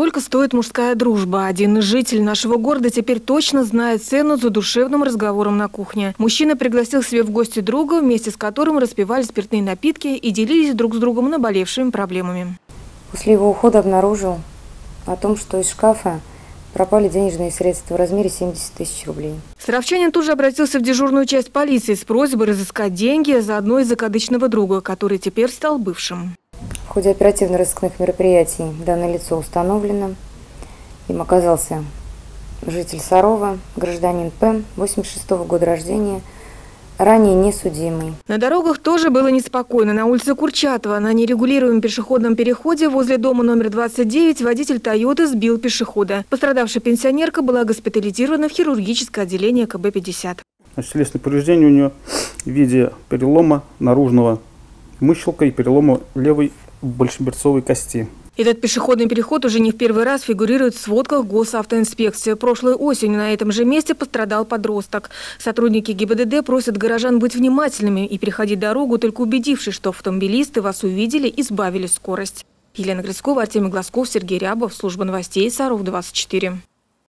Сколько стоит мужская дружба? Один житель нашего города теперь точно знает цену за душевным разговором на кухне. Мужчина пригласил себе в гости друга, вместе с которым распивали спиртные напитки и делились друг с другом наболевшими проблемами. После его ухода обнаружил о том, что из шкафа пропали денежные средства в размере 70 тысяч рублей. Саровчанин тут же обратился в дежурную часть полиции с просьбой разыскать деньги за одно из закадычного друга, который теперь стал бывшим. В ходе оперативно-розыскных мероприятий данное лицо установлено. Им оказался житель Сарова, гражданин П, 86 -го года рождения, ранее несудимый. На дорогах тоже было неспокойно. На улице Курчатова на нерегулируемом пешеходном переходе возле дома номер 29 водитель «Тойоты» сбил пешехода. Пострадавшая пенсионерка была госпитализирована в хирургическое отделение КБ-50. Телесное повреждение у нее в виде перелома наружного мыщелка и перелома левой большеберцовой кости. Этот пешеходный переход уже не в первый раз фигурирует в сводках госавтоинспекции. Прошлой осенью на этом же месте пострадал подросток. Сотрудники ГИБДД просят горожан быть внимательными и переходить дорогу, только убедившись, что автомобилисты вас увидели и сбавили скорость. Елена Грицкова, Артемий Глазков, Сергей Рябов, Служба новостей, Саров 24.